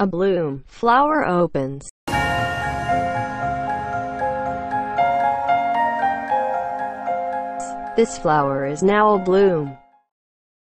A bloom. Flower opens. This flower is now a bloom.